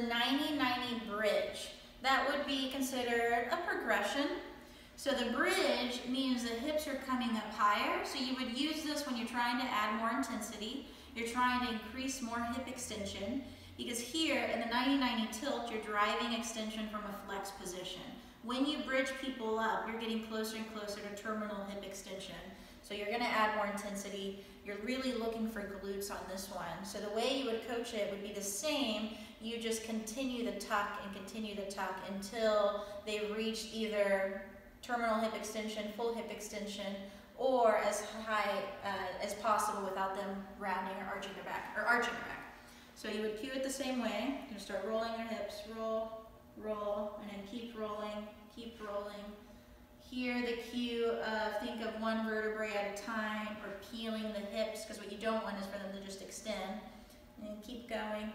the 90-90 bridge. That would be considered a progression. So the bridge means the hips are coming up higher. So you would use this when you're trying to add more intensity. You're trying to increase more hip extension. Because here in the 90-90 tilt, you're driving extension from a flex position. When you bridge people up, you're getting closer and closer to terminal hip extension. So you're gonna add more intensity. You're really looking for glutes on this one. So the way you would coach it would be the same. You just continue the tuck and continue the tuck until they've reached either terminal hip extension, full hip extension, or as high uh, as possible without them rounding or arching their back, or arching their back. So you would cue it the same way. You start rolling your hips, roll, roll, and then keep rolling, keep rolling. Here the cue of think of one vertebrae at a time or peeling the hips because what you don't want is for them to just extend. And keep going,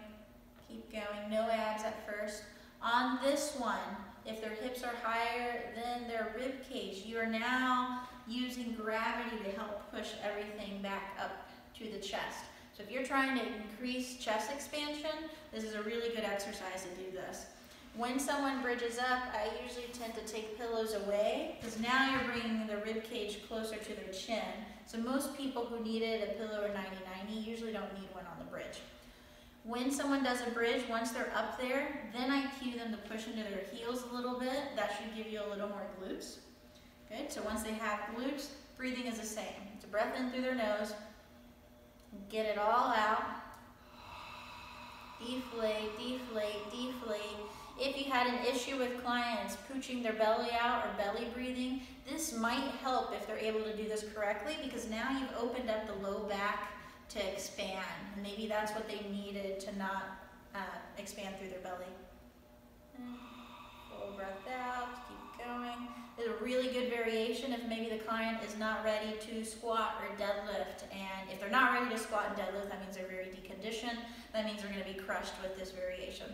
keep going, no abs at first. On this one, if their hips are higher than their rib cage, you are now using gravity to help push everything back up to the chest. So if you're trying to increase chest expansion, this is a really good exercise to do this. When someone bridges up, I usually tend to take pillows away because now you're bringing the rib cage closer to their chin. So most people who needed a pillow or 90-90 usually don't need one on the bridge. When someone does a bridge, once they're up there, then I cue them to push into their heels a little bit. That should give you a little more glutes. Good, so once they have glutes, breathing is the same. It's a breath in through their nose, get it all out, deflate, deflate, deflate. If you had an issue with clients pooching their belly out or belly breathing, this might help if they're able to do this correctly because now you've opened up the low back to expand. Maybe that's what they needed to not uh, expand through their belly. Full breath out, keep going. It's a really good variation if maybe the client is not ready to squat or deadlift. And if they're not ready to squat and deadlift, that means they're very deconditioned. That means they're gonna be crushed with this variation.